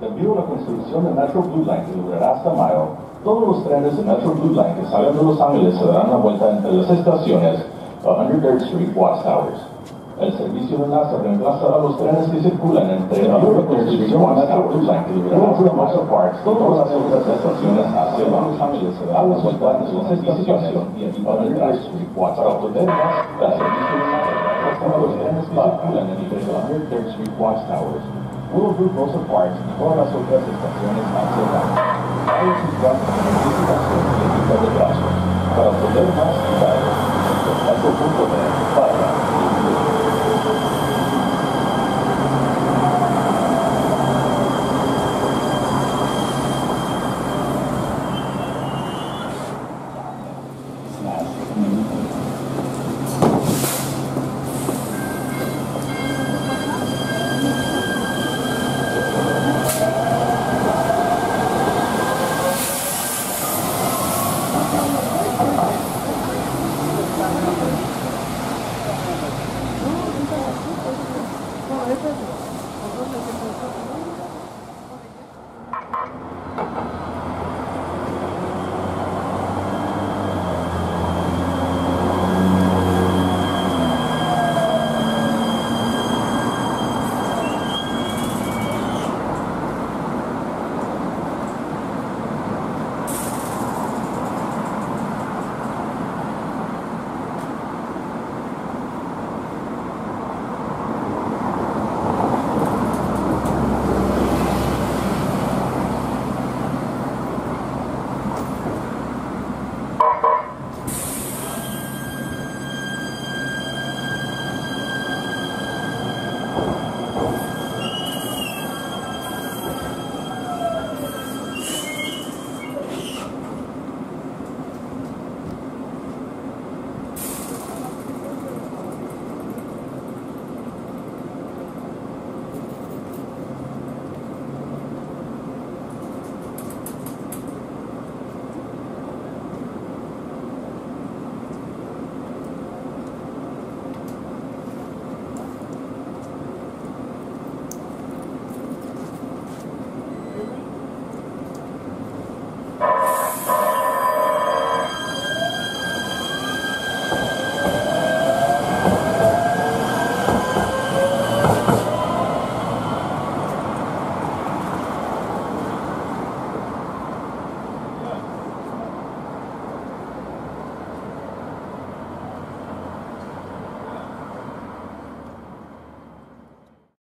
Debido a la construcción del Metro Blue Line que durará hasta mayo, todos los trenes de Metro Blue Line que salgan de Los Ángeles se darán la vuelta entre las estaciones 100 Street Watchtowers. El servicio de NASA reemplazará los trenes que circulan entre la construcción de Metro Blue Line que durará hasta Park. Todas las otras estaciones hacia Los Ángeles se darán la vuelta entre las estaciones 100 Street Watchtowers. El servicio de NASA reemplazará los trenes que circulan entre la 100 Street Watchtowers. Willowbrook Tudo do pode, parte, sobre as estações mais cidade. Aí esses dados de notificações de cada para poder mais 해줘.